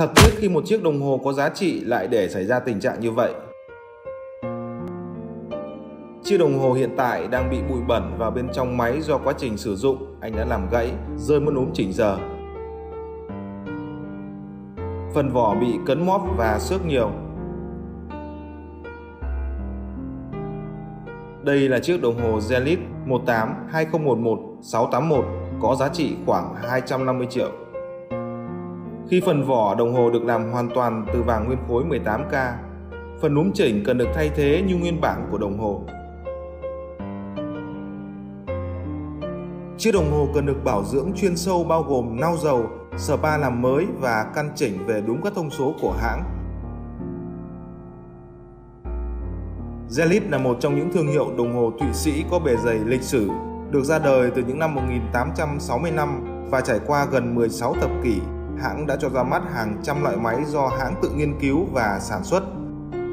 Thật tiếc khi một chiếc đồng hồ có giá trị lại để xảy ra tình trạng như vậy. Chiếc đồng hồ hiện tại đang bị bụi bẩn vào bên trong máy do quá trình sử dụng, anh đã làm gãy, rơi mất núm chỉnh giờ. Phần vỏ bị cấn móp và xước nhiều. Đây là chiếc đồng hồ Zenith 18 2011 681 có giá trị khoảng 250 triệu. Khi phần vỏ đồng hồ được làm hoàn toàn từ vàng nguyên khối 18K, phần núm chỉnh cần được thay thế như nguyên bản của đồng hồ. Chiếc đồng hồ cần được bảo dưỡng chuyên sâu bao gồm nao dầu, spa làm mới và căn chỉnh về đúng các thông số của hãng. Zelit là một trong những thương hiệu đồng hồ Thụy Sĩ có bề dày lịch sử, được ra đời từ những năm 1865 và trải qua gần 16 thập kỷ hãng đã cho ra mắt hàng trăm loại máy do hãng tự nghiên cứu và sản xuất.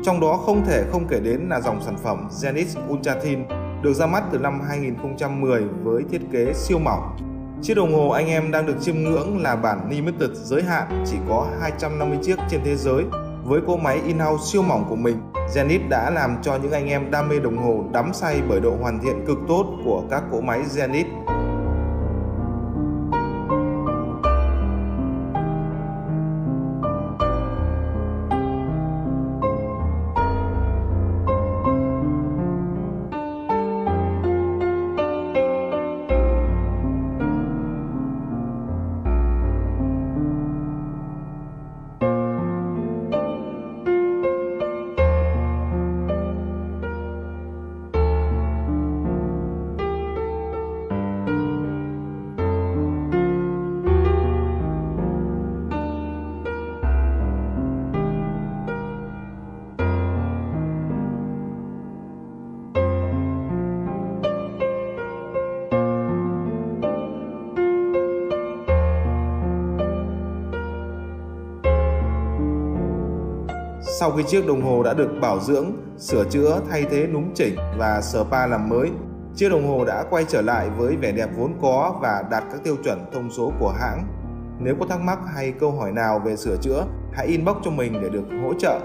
Trong đó không thể không kể đến là dòng sản phẩm Zenith Ultra Thin được ra mắt từ năm 2010 với thiết kế siêu mỏng. Chiếc đồng hồ anh em đang được chiêm ngưỡng là bản limited giới hạn chỉ có 250 chiếc trên thế giới. Với cỗ máy in-house siêu mỏng của mình, Zenith đã làm cho những anh em đam mê đồng hồ đắm say bởi độ hoàn thiện cực tốt của các cỗ máy Zenith Sau khi chiếc đồng hồ đã được bảo dưỡng, sửa chữa, thay thế núm chỉnh và spa làm mới, chiếc đồng hồ đã quay trở lại với vẻ đẹp vốn có và đạt các tiêu chuẩn thông số của hãng. Nếu có thắc mắc hay câu hỏi nào về sửa chữa, hãy inbox cho mình để được hỗ trợ